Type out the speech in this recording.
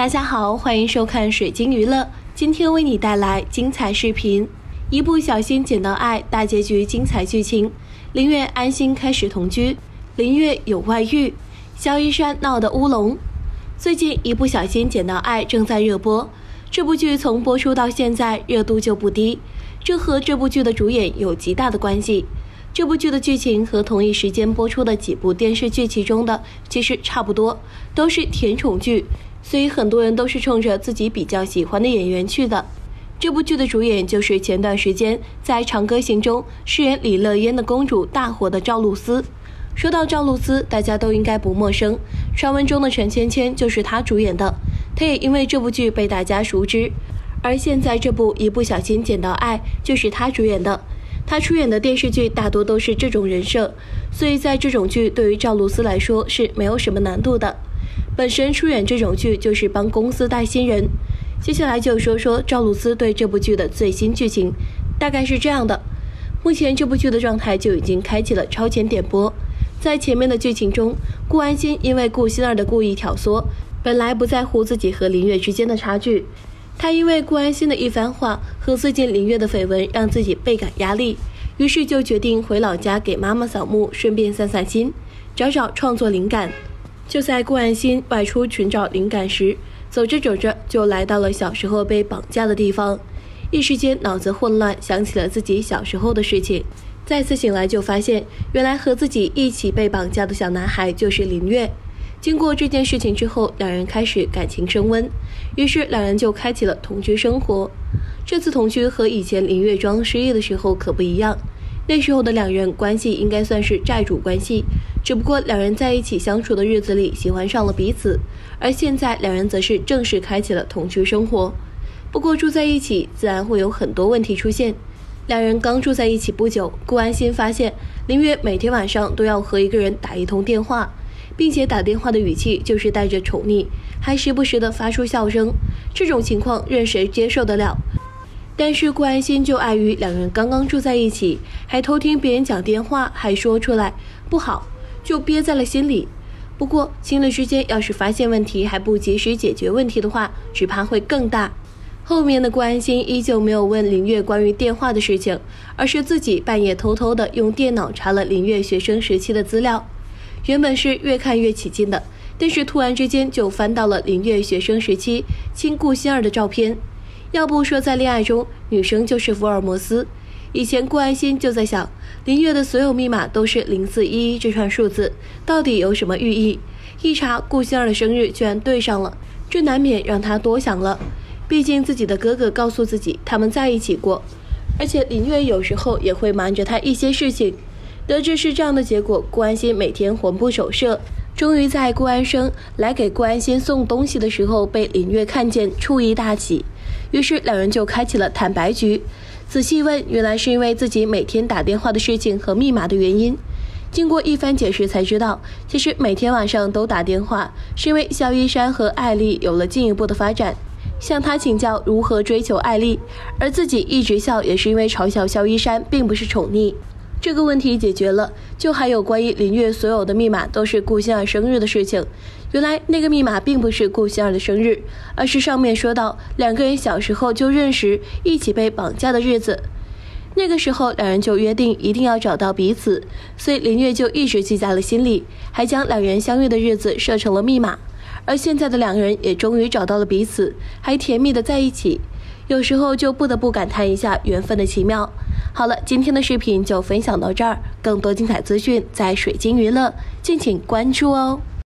大家好，欢迎收看水晶娱乐。今天为你带来精彩视频，一不小心捡到爱大结局精彩剧情。林月安心开始同居，林月有外遇，萧一山闹的乌龙。最近一不小心捡到爱正在热播，这部剧从播出到现在热度就不低，这和这部剧的主演有极大的关系。这部剧的剧情和同一时间播出的几部电视剧其中的其实差不多，都是甜宠剧。所以很多人都是冲着自己比较喜欢的演员去的。这部剧的主演就是前段时间在《长歌行》中饰演李乐嫣的公主大火的赵露思。说到赵露思，大家都应该不陌生，传闻中的陈芊芊就是她主演的，她也因为这部剧被大家熟知。而现在这部《一不小心捡到爱》就是她主演的。她出演的电视剧大多都是这种人设，所以在这种剧对于赵露思来说是没有什么难度的。本身出演这种剧就是帮公司带新人。接下来就说说赵露思对这部剧的最新剧情，大概是这样的：目前这部剧的状态就已经开启了超前点播。在前面的剧情中，顾安心因为顾欣儿的故意挑唆，本来不在乎自己和林月之间的差距，他因为顾安心的一番话和最近林月的绯闻，让自己倍感压力，于是就决定回老家给妈妈扫墓，顺便散散心，找找创作灵感。就在顾安心外出寻找灵感时，走着走着就来到了小时候被绑架的地方，一时间脑子混乱，想起了自己小时候的事情。再次醒来就发现，原来和自己一起被绑架的小男孩就是林月。经过这件事情之后，两人开始感情升温，于是两人就开启了同居生活。这次同居和以前林月庄失忆的时候可不一样，那时候的两人关系应该算是债主关系。只不过两人在一起相处的日子里喜欢上了彼此，而现在两人则是正式开启了同居生活。不过住在一起自然会有很多问题出现。两人刚住在一起不久，顾安心发现林月每天晚上都要和一个人打一通电话，并且打电话的语气就是带着宠溺，还时不时的发出笑声。这种情况任谁接受得了？但是顾安心就碍于两人刚刚住在一起，还偷听别人讲电话，还说出来不好。就憋在了心里。不过情侣之间要是发现问题还不及时解决问题的话，只怕会更大。后面的顾安心依旧没有问林月关于电话的事情，而是自己半夜偷偷的用电脑查了林月学生时期的资料。原本是越看越起劲的，但是突然之间就翻到了林月学生时期亲顾心儿的照片。要不说在恋爱中，女生就是福尔摩斯。以前顾安心就在想，林月的所有密码都是零四一一这串数字，到底有什么寓意？一查顾星儿的生日居然对上了，这难免让他多想了。毕竟自己的哥哥告诉自己他们在一起过，而且林月有时候也会瞒着他一些事情。得知是这样的结果，顾安心每天魂不守舍。终于在顾安生来给顾安心送东西的时候，被林月看见，醋意大起。于是两人就开启了坦白局。仔细问，原来是因为自己每天打电话的事情和密码的原因。经过一番解释，才知道其实每天晚上都打电话，是因为肖一山和艾丽有了进一步的发展，向他请教如何追求艾丽，而自己一直笑也是因为嘲笑肖一山并不是宠溺。这个问题解决了，就还有关于林月所有的密码都是顾欣儿生日的事情。原来那个密码并不是顾欣儿的生日，而是上面说到两个人小时候就认识，一起被绑架的日子。那个时候两人就约定一定要找到彼此，所以林月就一直记在了心里，还将两人相遇的日子设成了密码。而现在的两个人也终于找到了彼此，还甜蜜的在一起。有时候就不得不感叹一下缘分的奇妙。好了，今天的视频就分享到这儿，更多精彩资讯在水晶娱乐，敬请关注哦。